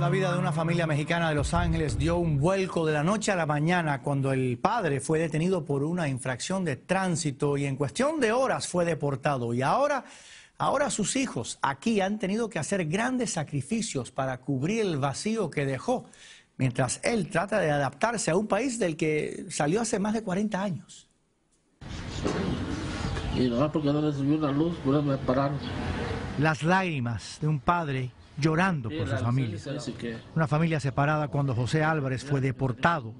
La vida de una familia mexicana de Los Ángeles dio un vuelco de la noche a la mañana cuando el padre fue detenido por una infracción de tránsito y en cuestión de horas fue deportado. Y ahora, ahora sus hijos aquí han tenido que hacer grandes sacrificios para cubrir el vacío que dejó, mientras él trata de adaptarse a un país del que salió hace más de 40 años. Y no porque no recibí una luz, pues me pararon. Las lágrimas de un padre llorando por su familia. Una familia separada cuando José Álvarez fue deportado.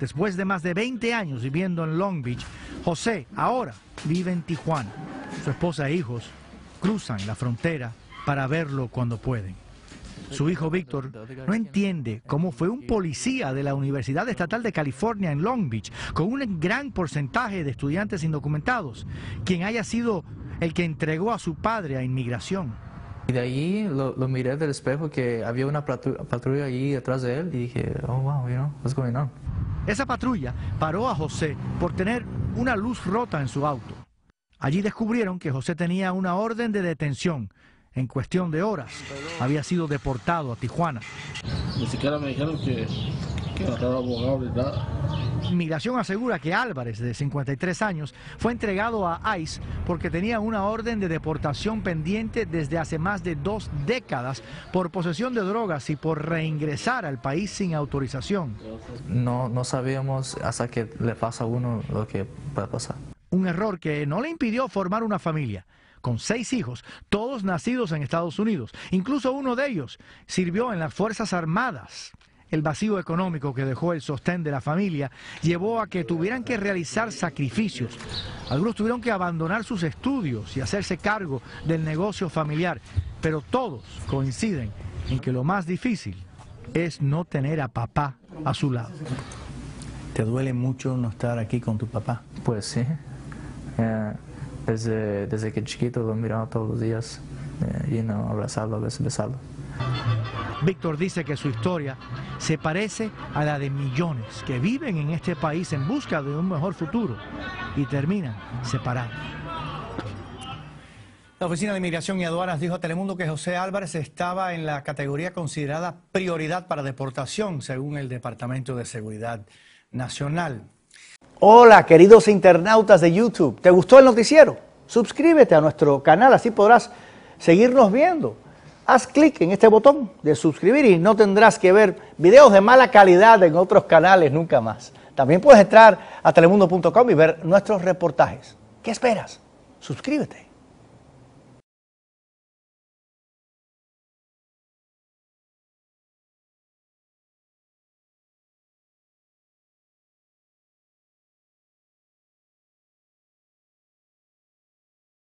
Después de más de 20 años viviendo en Long Beach, José ahora vive en Tijuana. Su esposa e hijos cruzan la frontera para verlo cuando pueden. Su hijo Víctor no entiende cómo fue un policía de la Universidad Estatal de California en Long Beach, con un gran porcentaje de estudiantes indocumentados, quien haya sido el que entregó a su padre a inmigración. Y de ahí lo, miré del espejo que había una patrulla ahí detrás de él y dije, oh wow, you know, what's going on? Esa patrulla paró a José por tener una luz rota en su auto. Allí descubrieron que José tenía una orden de detención. En cuestión de horas había sido deportado a Tijuana. Ni siquiera me dijeron que, que era abogado ni nada. Inmigración asegura que Álvarez, de 53 años, fue entregado a ICE porque tenía una orden de deportación pendiente desde hace más de dos décadas por posesión de drogas y por reingresar al país sin autorización. No, no sabíamos hasta que le pasa a uno lo que puede pasar. Un error que no le impidió formar una familia con seis hijos, todos nacidos en Estados Unidos. Incluso uno de ellos sirvió en las Fuerzas Armadas. El vacío económico que dejó el sostén de la familia llevó a que tuvieran que realizar sacrificios. Algunos tuvieron que abandonar sus estudios y hacerse cargo del negocio familiar, pero todos coinciden en que lo más difícil es no tener a papá a su lado. ¿Te duele mucho no estar aquí con tu papá? Pues sí. Eh, desde, desde que chiquito lo miraba todos los días eh, y no abrazarlo, a veces besarlo. Víctor dice que su historia se parece a la de millones que viven en este país en busca de un mejor futuro y terminan separados. La Oficina de Inmigración y Aduanas dijo a Telemundo que José Álvarez estaba en la categoría considerada prioridad para deportación, según el Departamento de Seguridad Nacional. Hola, queridos internautas de YouTube. ¿Te gustó el noticiero? Suscríbete a nuestro canal, así podrás seguirnos viendo haz clic en este botón de suscribir y no tendrás que ver videos de mala calidad en otros canales nunca más. También puedes entrar a telemundo.com y ver nuestros reportajes. ¿Qué esperas? Suscríbete.